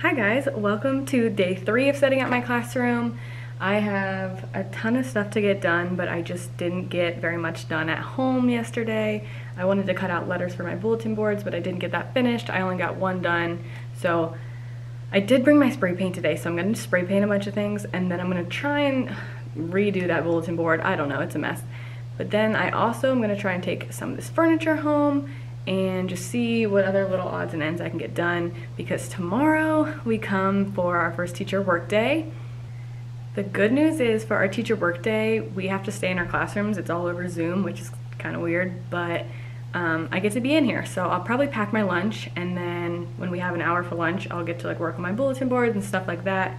Hi guys, welcome to day three of setting up my classroom. I have a ton of stuff to get done, but I just didn't get very much done at home yesterday. I wanted to cut out letters for my bulletin boards, but I didn't get that finished. I only got one done. So I did bring my spray paint today, so I'm gonna spray paint a bunch of things and then I'm gonna try and redo that bulletin board. I don't know, it's a mess. But then I also am gonna try and take some of this furniture home and just see what other little odds and ends I can get done because tomorrow we come for our first teacher work day the good news is for our teacher workday, we have to stay in our classrooms. It's all over Zoom, which is kind of weird, but um, I get to be in here. So I'll probably pack my lunch and then when we have an hour for lunch, I'll get to like work on my bulletin boards and stuff like that.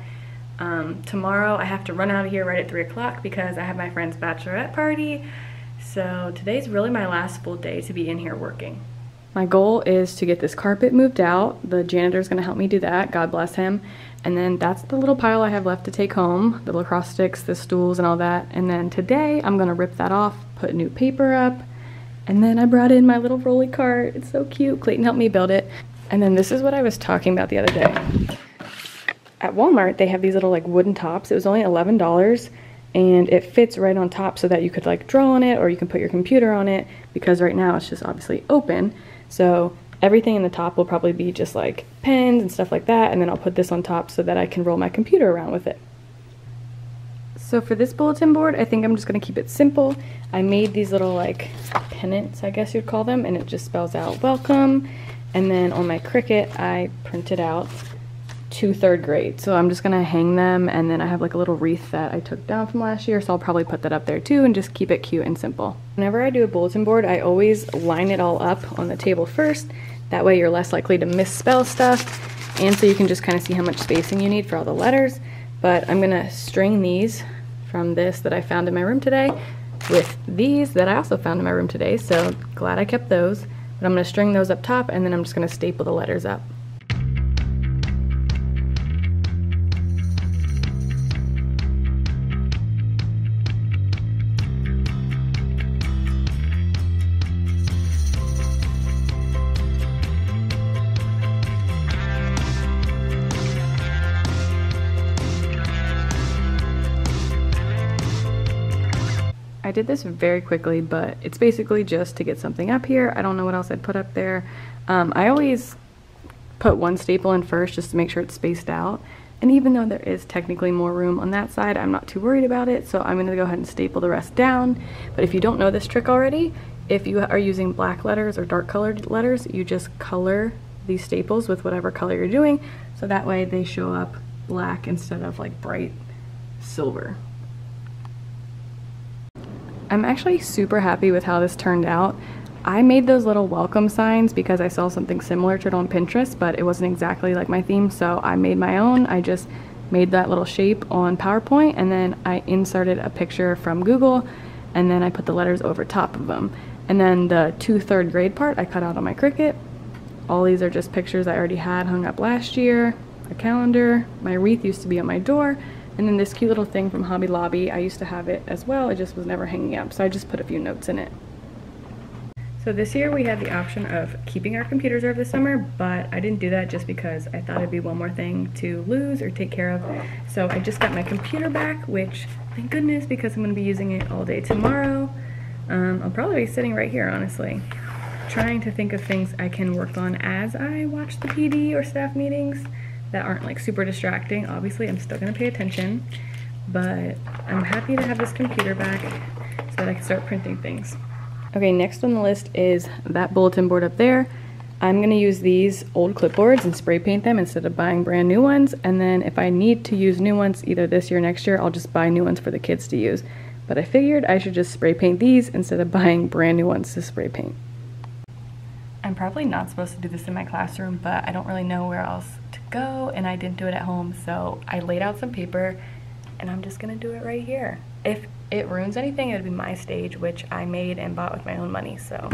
Um, tomorrow I have to run out of here right at three o'clock because I have my friend's bachelorette party. So today's really my last full day to be in here working. My goal is to get this carpet moved out. The janitor's gonna help me do that, God bless him. And then that's the little pile I have left to take home, the lacrosse sticks, the stools and all that. And then today I'm gonna rip that off, put new paper up, and then I brought in my little rolly cart. It's so cute. Clayton helped me build it. And then this is what I was talking about the other day. At Walmart, they have these little like wooden tops. It was only $11 and it fits right on top so that you could like draw on it or you can put your computer on it because right now it's just obviously open. So Everything in the top will probably be just like pens and stuff like that, and then I'll put this on top so that I can roll my computer around with it. So for this bulletin board, I think I'm just gonna keep it simple. I made these little like pennants, I guess you'd call them, and it just spells out welcome. And then on my Cricut, I printed out to third grade. So I'm just gonna hang them and then I have like a little wreath that I took down from last year. So I'll probably put that up there too and just keep it cute and simple. Whenever I do a bulletin board, I always line it all up on the table first. That way you're less likely to misspell stuff. And so you can just kind of see how much spacing you need for all the letters. But I'm gonna string these from this that I found in my room today with these that I also found in my room today. So glad I kept those. But I'm gonna string those up top and then I'm just gonna staple the letters up. I did this very quickly, but it's basically just to get something up here. I don't know what else I'd put up there. Um, I always put one staple in first just to make sure it's spaced out. And even though there is technically more room on that side, I'm not too worried about it. So I'm gonna go ahead and staple the rest down. But if you don't know this trick already, if you are using black letters or dark colored letters, you just color these staples with whatever color you're doing. So that way they show up black instead of like bright silver. I'm actually super happy with how this turned out. I made those little welcome signs because I saw something similar to it on Pinterest, but it wasn't exactly like my theme, so I made my own. I just made that little shape on PowerPoint and then I inserted a picture from Google and then I put the letters over top of them. And then the two third grade part I cut out on my Cricut. All these are just pictures I already had hung up last year, a calendar, my wreath used to be on my door, and then this cute little thing from Hobby Lobby, I used to have it as well, it just was never hanging up, so I just put a few notes in it. So this year we had the option of keeping our computers over the summer, but I didn't do that just because I thought it'd be one more thing to lose or take care of. So I just got my computer back, which thank goodness because I'm gonna be using it all day tomorrow. Um, I'll probably be sitting right here, honestly, trying to think of things I can work on as I watch the PD or staff meetings that aren't like super distracting. Obviously, I'm still gonna pay attention, but I'm happy to have this computer back so that I can start printing things. Okay, next on the list is that bulletin board up there. I'm gonna use these old clipboards and spray paint them instead of buying brand new ones. And then if I need to use new ones either this year or next year, I'll just buy new ones for the kids to use. But I figured I should just spray paint these instead of buying brand new ones to spray paint. I'm probably not supposed to do this in my classroom, but I don't really know where else go and I didn't do it at home. So I laid out some paper and I'm just gonna do it right here. If it ruins anything, it would be my stage, which I made and bought with my own money, so.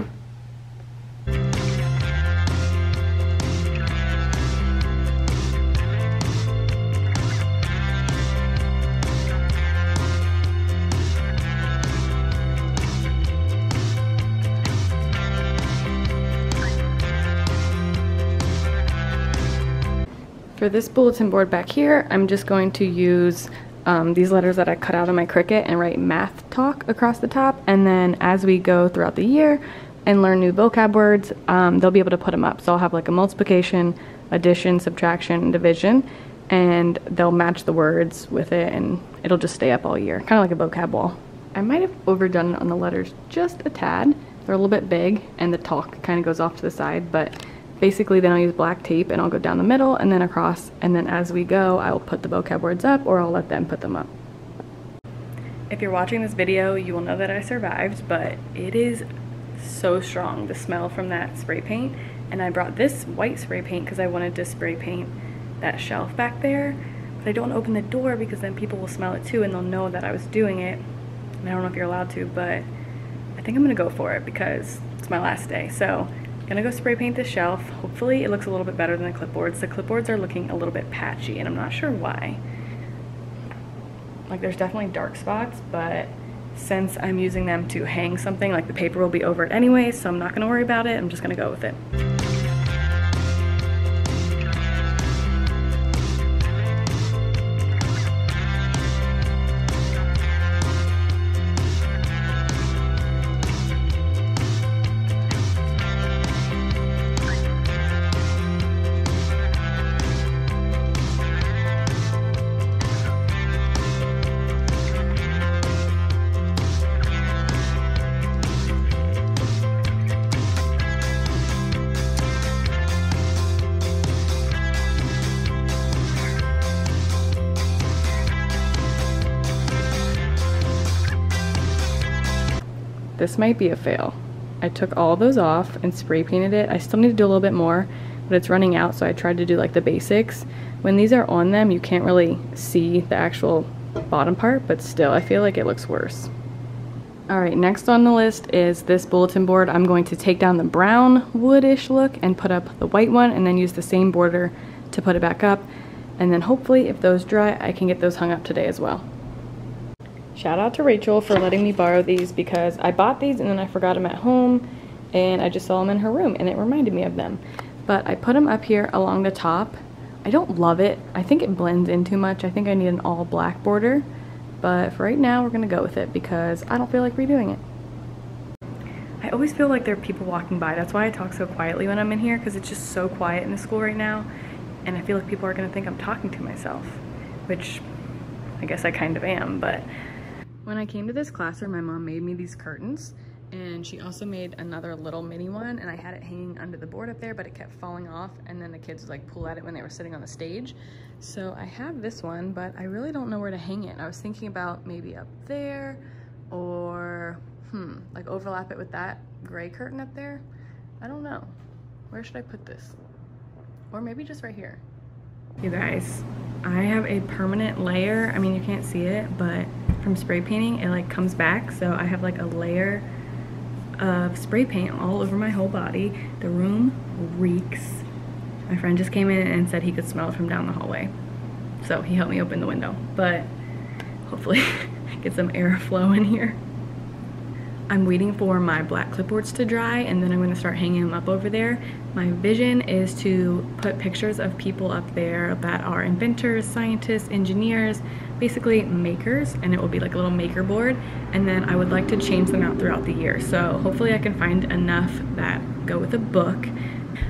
For this bulletin board back here, I'm just going to use um, these letters that I cut out of my Cricut and write math talk across the top. And then as we go throughout the year and learn new vocab words, um, they'll be able to put them up. So I'll have like a multiplication, addition, subtraction, division, and they'll match the words with it and it'll just stay up all year, kind of like a vocab wall. I might have overdone it on the letters just a tad. They're a little bit big and the talk kind of goes off to the side, but basically then I'll use black tape and I'll go down the middle and then across. And then as we go I will put the vocab words up or I'll let them put them up. If you're watching this video you will know that I survived but it is so strong the smell from that spray paint. And I brought this white spray paint because I wanted to spray paint that shelf back there. But I don't open the door because then people will smell it too and they'll know that I was doing it. And I don't know if you're allowed to but I think I'm gonna go for it because it's my last day. So Gonna go spray paint the shelf. Hopefully it looks a little bit better than the clipboards. The clipboards are looking a little bit patchy and I'm not sure why. Like there's definitely dark spots, but since I'm using them to hang something, like the paper will be over it anyway, so I'm not gonna worry about it. I'm just gonna go with it. This might be a fail. I took all those off and spray painted it. I still need to do a little bit more, but it's running out, so I tried to do like the basics. When these are on them, you can't really see the actual bottom part, but still, I feel like it looks worse. All right, next on the list is this bulletin board. I'm going to take down the brown woodish look and put up the white one and then use the same border to put it back up. And then hopefully if those dry, I can get those hung up today as well. Shout out to Rachel for letting me borrow these because I bought these and then I forgot them at home and I just saw them in her room and it reminded me of them. But I put them up here along the top. I don't love it. I think it blends in too much. I think I need an all black border. But for right now, we're gonna go with it because I don't feel like redoing it. I always feel like there are people walking by. That's why I talk so quietly when I'm in here because it's just so quiet in the school right now. And I feel like people are gonna think I'm talking to myself, which I guess I kind of am, but when I came to this classroom, my mom made me these curtains and she also made another little mini one and I had it hanging under the board up there, but it kept falling off and then the kids would like pull at it when they were sitting on the stage. So I have this one, but I really don't know where to hang it. I was thinking about maybe up there or, hmm, like overlap it with that gray curtain up there. I don't know. Where should I put this? Or maybe just right here. You guys, I have a permanent layer. I mean, you can't see it, but from spray painting, it like comes back. So I have like a layer of spray paint all over my whole body. The room reeks. My friend just came in and said he could smell it from down the hallway. So he helped me open the window, but hopefully get some airflow in here. I'm waiting for my black clipboards to dry and then I'm going to start hanging them up over there. My vision is to put pictures of people up there that are inventors, scientists, engineers, basically makers and it will be like a little maker board and then I would like to change them out throughout the year. So hopefully I can find enough that go with a book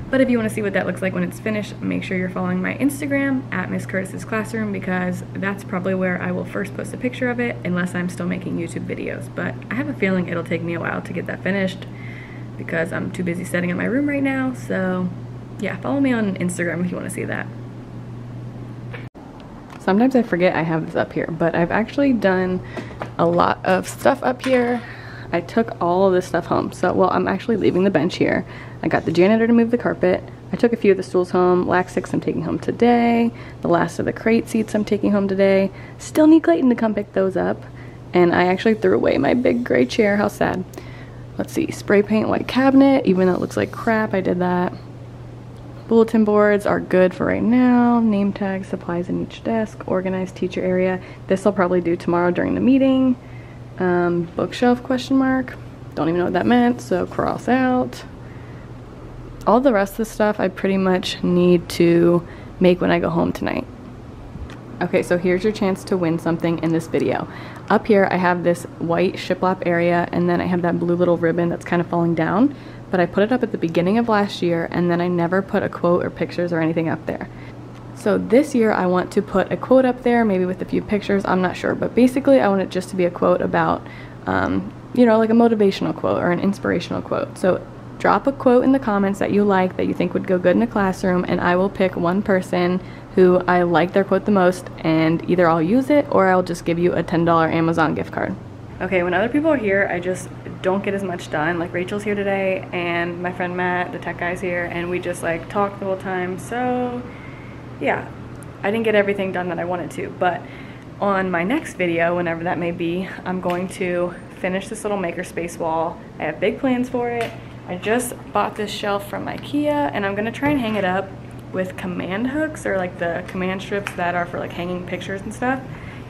but if you want to see what that looks like when it's finished, make sure you're following my Instagram at Miss Curtis's Classroom because that's probably where I will first post a picture of it unless I'm still making YouTube videos. But I have a feeling it'll take me a while to get that finished because I'm too busy setting up my room right now. So yeah, follow me on Instagram if you want to see that. Sometimes I forget I have this up here, but I've actually done a lot of stuff up here. I took all of this stuff home. So, well, I'm actually leaving the bench here. I got the janitor to move the carpet. I took a few of the stools home. Lax six I'm taking home today. The last of the crate seats I'm taking home today. Still need Clayton to come pick those up. And I actually threw away my big gray chair. How sad. Let's see. Spray paint white cabinet. Even though it looks like crap, I did that. Bulletin boards are good for right now. Name tags, supplies in each desk. Organized teacher area. This I'll probably do tomorrow during the meeting. Um, bookshelf question mark. Don't even know what that meant, so cross out all the rest of the stuff I pretty much need to make when I go home tonight. Okay, so here's your chance to win something in this video. Up here, I have this white shiplap area, and then I have that blue little ribbon that's kind of falling down, but I put it up at the beginning of last year, and then I never put a quote or pictures or anything up there. So this year, I want to put a quote up there, maybe with a few pictures, I'm not sure, but basically I want it just to be a quote about, um, you know, like a motivational quote or an inspirational quote. So drop a quote in the comments that you like that you think would go good in a classroom and I will pick one person who I like their quote the most and either I'll use it or I'll just give you a $10 Amazon gift card. Okay, when other people are here, I just don't get as much done. Like Rachel's here today and my friend Matt, the tech guy's here, and we just like talk the whole time. So yeah, I didn't get everything done that I wanted to, but on my next video, whenever that may be, I'm going to finish this little makerspace wall. I have big plans for it I just bought this shelf from Ikea and I'm gonna try and hang it up with command hooks or like the command strips that are for like hanging pictures and stuff.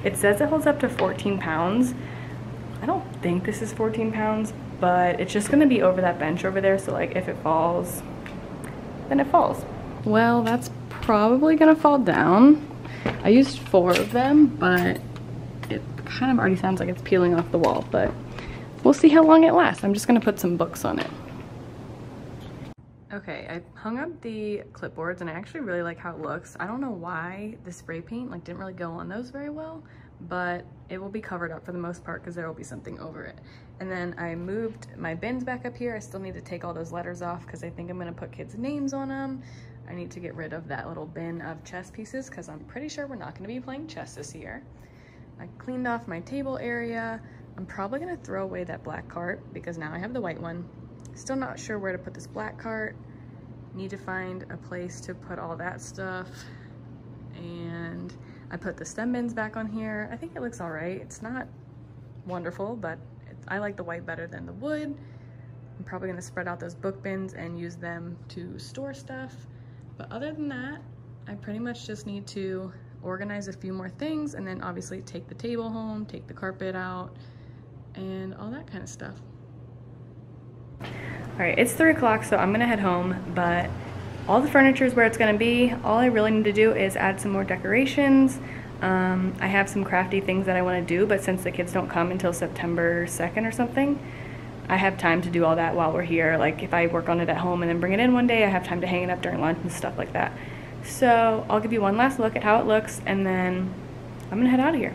It says it holds up to 14 pounds. I don't think this is 14 pounds, but it's just gonna be over that bench over there. So like if it falls, then it falls. Well, that's probably gonna fall down. I used four of them, but it kind of already sounds like it's peeling off the wall, but we'll see how long it lasts. I'm just gonna put some books on it. Okay, I hung up the clipboards and I actually really like how it looks. I don't know why the spray paint like didn't really go on those very well, but it will be covered up for the most part because there will be something over it. And then I moved my bins back up here. I still need to take all those letters off because I think I'm gonna put kids' names on them. I need to get rid of that little bin of chess pieces because I'm pretty sure we're not gonna be playing chess this year. I cleaned off my table area. I'm probably gonna throw away that black cart because now I have the white one. Still not sure where to put this black cart. Need to find a place to put all that stuff. And I put the stem bins back on here. I think it looks all right. It's not wonderful, but it, I like the white better than the wood. I'm probably gonna spread out those book bins and use them to store stuff. But other than that, I pretty much just need to organize a few more things and then obviously take the table home, take the carpet out, and all that kind of stuff. All right, it's three o'clock, so I'm gonna head home, but all the furniture is where it's gonna be. All I really need to do is add some more decorations. Um, I have some crafty things that I wanna do, but since the kids don't come until September 2nd or something, I have time to do all that while we're here. Like if I work on it at home and then bring it in one day, I have time to hang it up during lunch and stuff like that. So I'll give you one last look at how it looks and then I'm gonna head out of here.